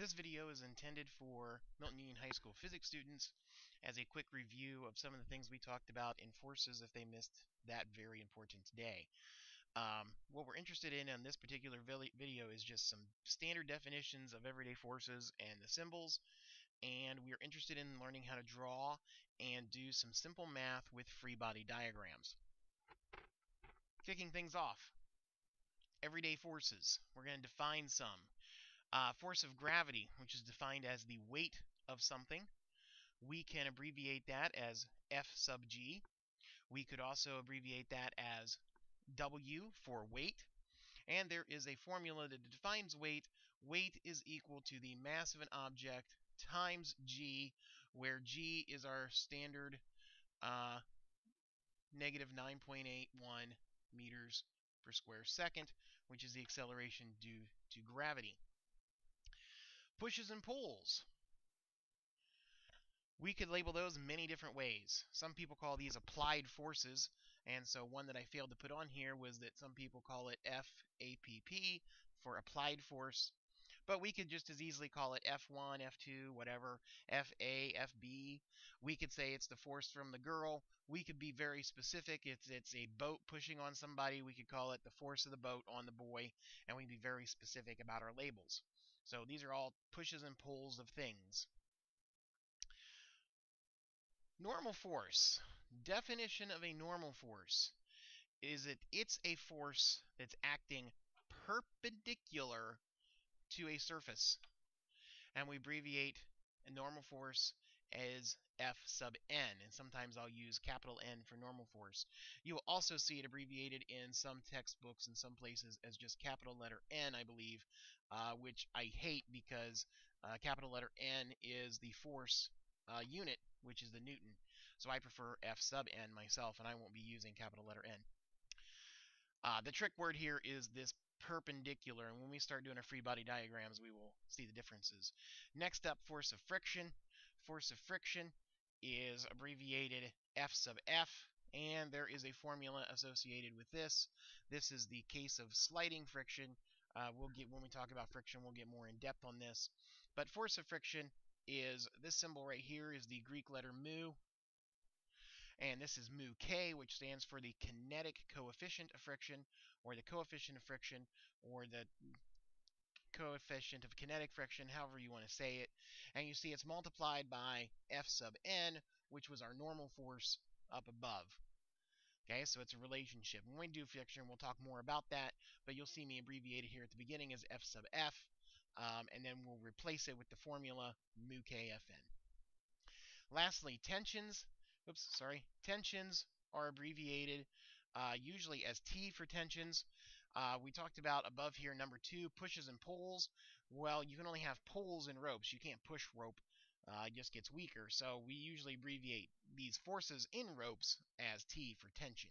This video is intended for Milton Union High School physics students as a quick review of some of the things we talked about in forces if they missed that very important day. Um, what we're interested in on this particular video is just some standard definitions of everyday forces and the symbols, and we are interested in learning how to draw and do some simple math with free body diagrams. Kicking things off, everyday forces. We're going to define some. Uh, force of gravity, which is defined as the weight of something. We can abbreviate that as F sub g. We could also abbreviate that as W for weight. And there is a formula that defines weight. Weight is equal to the mass of an object times g, where g is our standard uh, negative 9.81 meters per square second, which is the acceleration due to gravity pushes and pulls. We could label those many different ways. Some people call these applied forces, and so one that I failed to put on here was that some people call it FAPP for applied force, but we could just as easily call it F1, F2, whatever, FA, FB. We could say it's the force from the girl. We could be very specific. It's it's a boat pushing on somebody. We could call it the force of the boat on the boy, and we'd be very specific about our labels. So these are all pushes and pulls of things. Normal force. Definition of a normal force is that it's a force that's acting perpendicular to a surface. And we abbreviate a normal force as F sub n, and sometimes I'll use capital N for normal force. You will also see it abbreviated in some textbooks in some places as just capital letter N, I believe, uh, which I hate because uh, capital letter N is the force uh, unit, which is the Newton. So I prefer F sub n myself, and I won't be using capital letter N. Uh, the trick word here is this perpendicular, and when we start doing our free body diagrams, we will see the differences. Next up, force of friction. Force of friction is abbreviated F sub F, and there is a formula associated with this. This is the case of sliding friction. Uh, we'll get when we talk about friction, we'll get more in depth on this. But force of friction is this symbol right here is the Greek letter mu, and this is mu k, which stands for the kinetic coefficient of friction, or the coefficient of friction, or the coefficient of kinetic friction, however you want to say it. And you see it's multiplied by F sub n, which was our normal force up above. Okay, so it's a relationship. When we do friction, we'll talk more about that, but you'll see me abbreviated here at the beginning as F sub F, um, and then we'll replace it with the formula mu kFn. Lastly, tensions. Oops, sorry. Tensions are abbreviated uh, usually as T for tensions. Uh, we talked about above here, number two, pushes and pulls. Well, you can only have pulls in ropes. You can't push rope. Uh, it just gets weaker. So we usually abbreviate these forces in ropes as T for tension.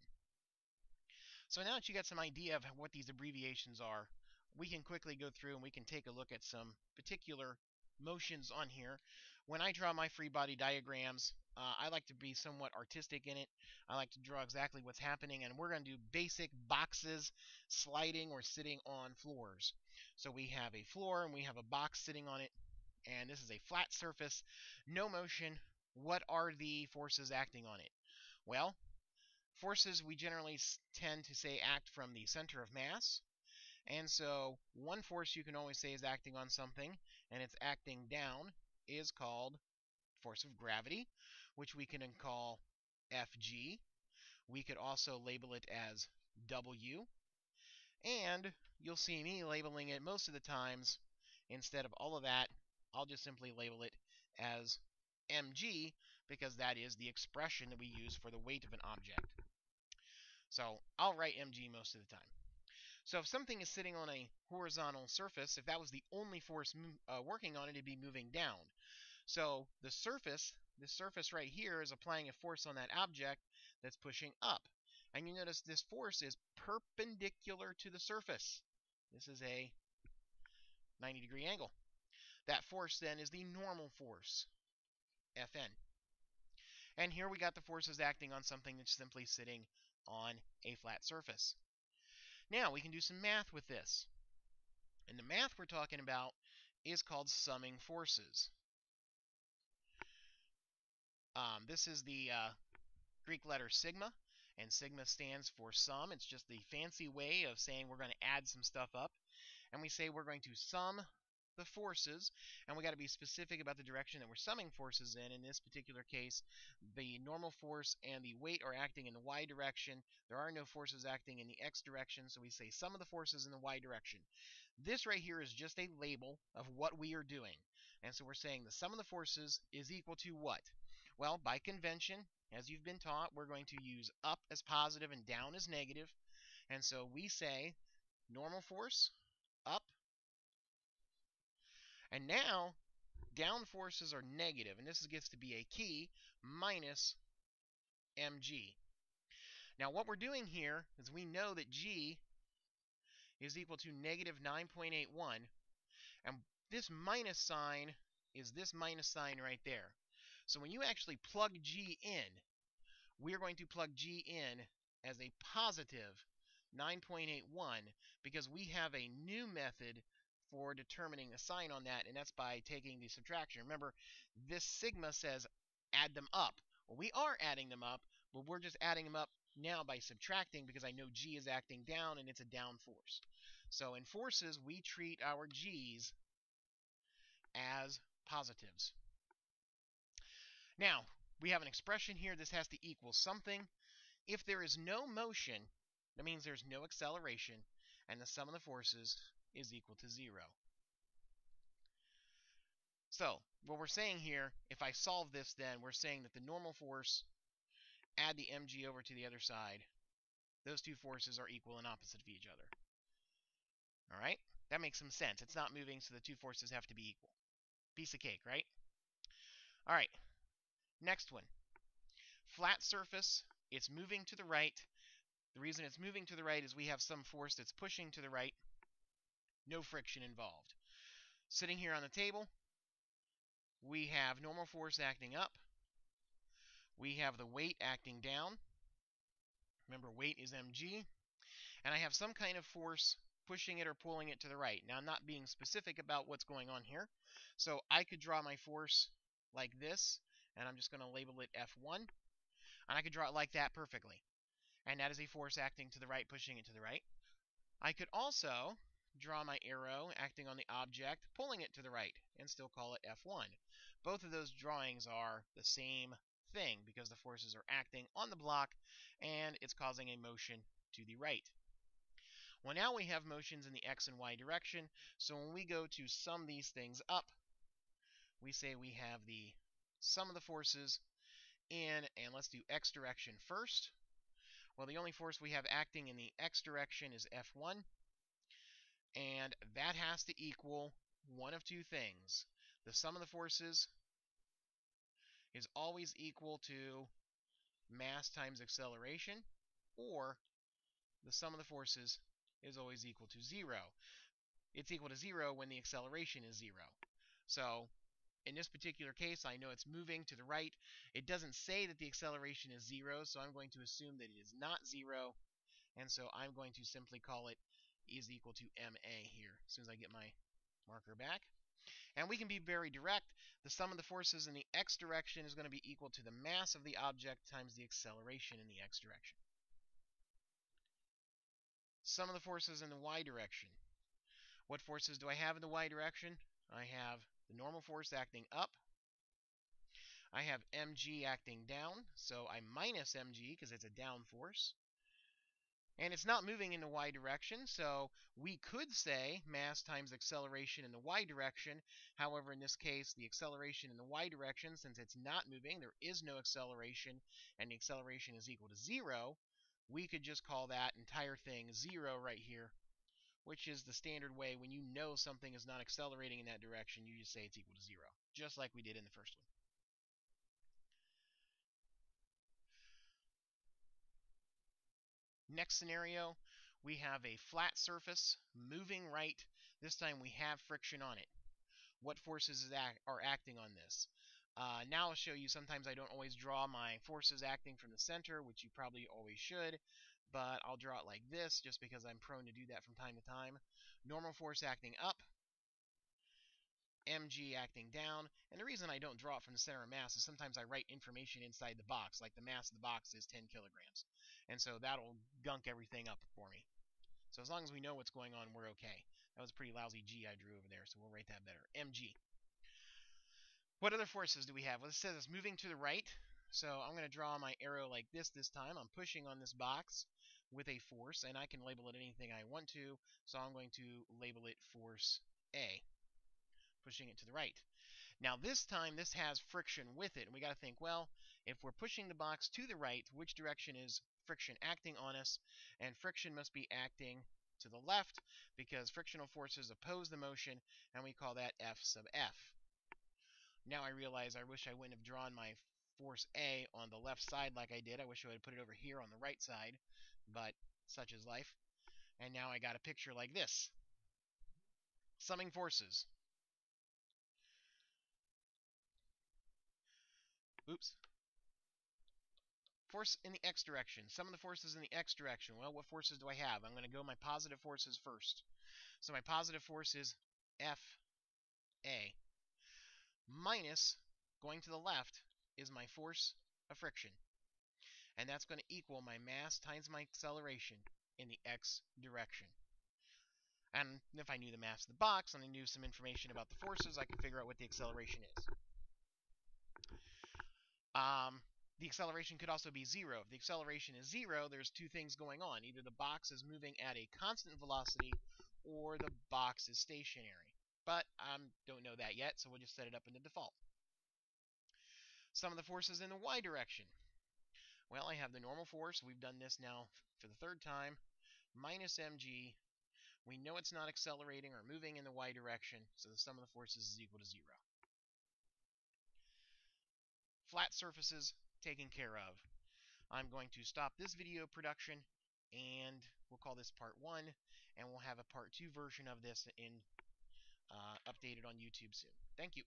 So now that you got some idea of what these abbreviations are, we can quickly go through and we can take a look at some particular motions on here. When I draw my free body diagrams, uh, I like to be somewhat artistic in it. I like to draw exactly what's happening, and we're going to do basic boxes sliding or sitting on floors. So we have a floor and we have a box sitting on it, and this is a flat surface, no motion. What are the forces acting on it? Well, forces we generally tend to say act from the center of mass. And so one force you can always say is acting on something, and it's acting down, is called force of gravity, which we can call Fg. We could also label it as W. And you'll see me labeling it most of the times, instead of all of that, I'll just simply label it as mg, because that is the expression that we use for the weight of an object. So I'll write mg most of the time. So if something is sitting on a horizontal surface, if that was the only force uh, working on it, it'd be moving down. So the surface, this surface right here is applying a force on that object that's pushing up. And you notice this force is perpendicular to the surface. This is a 90 degree angle. That force then is the normal force, Fn. And here we got the forces acting on something that's simply sitting on a flat surface. Now we can do some math with this. And the math we're talking about is called summing forces. Um, this is the uh, Greek letter sigma, and sigma stands for sum. It's just the fancy way of saying we're going to add some stuff up. And we say we're going to sum the forces, and we got to be specific about the direction that we're summing forces in. In this particular case, the normal force and the weight are acting in the y direction. There are no forces acting in the x direction, so we say sum of the forces in the y direction. This right here is just a label of what we are doing. And so we're saying the sum of the forces is equal to what? Well, by convention, as you've been taught, we're going to use up as positive and down as negative. And so we say normal force up and now, down forces are negative, and this gets to be a key, minus mg. Now, what we're doing here is we know that g is equal to negative 9.81, and this minus sign is this minus sign right there. So when you actually plug g in, we're going to plug g in as a positive 9.81 because we have a new method for determining the sign on that, and that's by taking the subtraction. Remember, this sigma says add them up. Well, we are adding them up, but we're just adding them up now by subtracting because I know G is acting down and it's a down force. So in forces, we treat our G's as positives. Now, we have an expression here. This has to equal something. If there is no motion, that means there's no acceleration, and the sum of the forces is equal to 0. So, what we're saying here, if I solve this then, we're saying that the normal force, add the mg over to the other side, those two forces are equal and opposite of each other. All right? That makes some sense. It's not moving, so the two forces have to be equal. Piece of cake, right? All right. Next one. Flat surface. It's moving to the right. The reason it's moving to the right is we have some force that's pushing to the right. No friction involved. Sitting here on the table, we have normal force acting up. We have the weight acting down. Remember, weight is mg. And I have some kind of force pushing it or pulling it to the right. Now, I'm not being specific about what's going on here. So I could draw my force like this, and I'm just going to label it F1. And I could draw it like that perfectly. And that is a force acting to the right, pushing it to the right. I could also draw my arrow acting on the object, pulling it to the right, and still call it F1. Both of those drawings are the same thing because the forces are acting on the block and it's causing a motion to the right. Well, now we have motions in the x and y direction, so when we go to sum these things up, we say we have the sum of the forces in, and let's do x direction first. Well, the only force we have acting in the x direction is F1, and that has to equal one of two things. The sum of the forces is always equal to mass times acceleration, or the sum of the forces is always equal to zero. It's equal to zero when the acceleration is zero. So in this particular case, I know it's moving to the right. It doesn't say that the acceleration is zero, so I'm going to assume that it is not zero. And so I'm going to simply call it is equal to MA here as soon as I get my marker back. And we can be very direct. The sum of the forces in the x direction is going to be equal to the mass of the object times the acceleration in the x direction. Sum of the forces in the y direction. What forces do I have in the y direction? I have the normal force acting up. I have mg acting down, so I minus mg because it's a down force. And it's not moving in the y direction, so we could say mass times acceleration in the y direction. However, in this case, the acceleration in the y direction, since it's not moving, there is no acceleration, and the acceleration is equal to zero, we could just call that entire thing zero right here, which is the standard way when you know something is not accelerating in that direction, you just say it's equal to zero, just like we did in the first one. Next scenario, we have a flat surface moving right. This time we have friction on it. What forces are acting on this? Uh, now I'll show you, sometimes I don't always draw my forces acting from the center, which you probably always should, but I'll draw it like this just because I'm prone to do that from time to time. Normal force acting up. mg acting down. And the reason I don't draw it from the center of mass is sometimes I write information inside the box, like the mass of the box is 10 kilograms. And so that'll gunk everything up for me. So as long as we know what's going on, we're okay. That was a pretty lousy G I drew over there, so we'll write that better. mg. What other forces do we have? Well, it says it's moving to the right. So I'm going to draw my arrow like this this time. I'm pushing on this box with a force, and I can label it anything I want to. So I'm going to label it force A, pushing it to the right. Now this time this has friction with it, and we got to think, well, if we're pushing the box to the right, which direction is friction acting on us? And friction must be acting to the left because frictional forces oppose the motion, and we call that F sub F. Now I realize I wish I wouldn't have drawn my force A on the left side like I did. I wish I would put it over here on the right side, but such is life. And now I got a picture like this. Summing forces. Oops. Force in the x direction. Sum of the forces in the x direction. Well, what forces do I have? I'm going to go my positive forces first. So my positive force is F A minus, going to the left, is my force of friction. And that's going to equal my mass times my acceleration in the x direction. And if I knew the mass of the box and I knew some information about the forces, I could figure out what the acceleration is. Um, the acceleration could also be zero. If the acceleration is zero, there's two things going on. Either the box is moving at a constant velocity or the box is stationary. But I um, don't know that yet, so we'll just set it up in the default. Sum of the forces in the y direction. Well, I have the normal force. We've done this now for the third time. Minus mg. We know it's not accelerating or moving in the y direction, so the sum of the forces is equal to 0. Flat surfaces taken care of. I'm going to stop this video production, and we'll call this part 1, and we'll have a part 2 version of this in uh, updated on YouTube soon. Thank you.